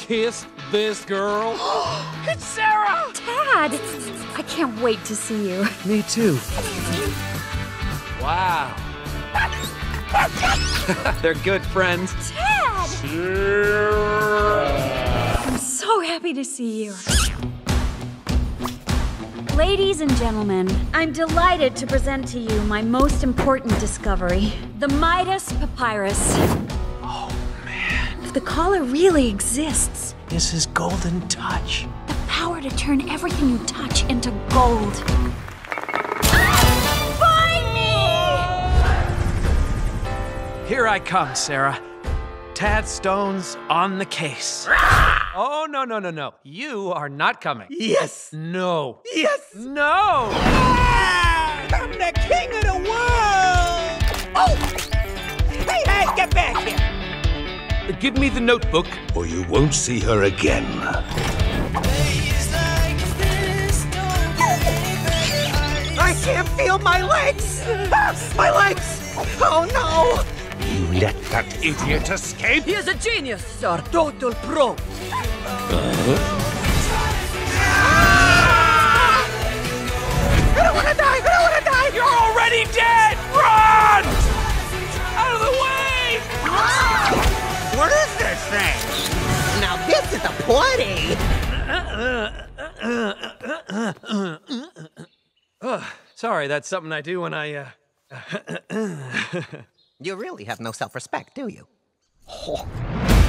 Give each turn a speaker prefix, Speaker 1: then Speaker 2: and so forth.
Speaker 1: kissed this girl?
Speaker 2: It's Sarah!
Speaker 3: Tad! I can't wait to see you.
Speaker 1: Me too. Wow. They're good friends.
Speaker 3: Tad! I'm so happy to see you. Ladies and gentlemen, I'm delighted to present to you my most important discovery the Midas Papyrus.
Speaker 1: Man.
Speaker 3: If the collar really exists,
Speaker 1: This is Golden Touch.
Speaker 3: the power to turn everything you touch into gold. Find me!
Speaker 1: Here I come, Sarah. Tad Stone's on the case. Oh, no, no, no, no. You are not coming.
Speaker 2: Yes!
Speaker 1: No.
Speaker 2: Yes!
Speaker 1: No!
Speaker 2: Ah, I'm the king of the world! Oh! Hey, hey, get back here!
Speaker 1: Give me the notebook.
Speaker 4: or you won't see her again.
Speaker 2: I can't feel my legs! My legs! Oh no!
Speaker 4: You let that idiot escape?
Speaker 2: He is a genius, sir. Total pro. I is? Now this is a party!
Speaker 1: Sorry, that's something I do when I, uh.
Speaker 2: You really have no self-respect, do you?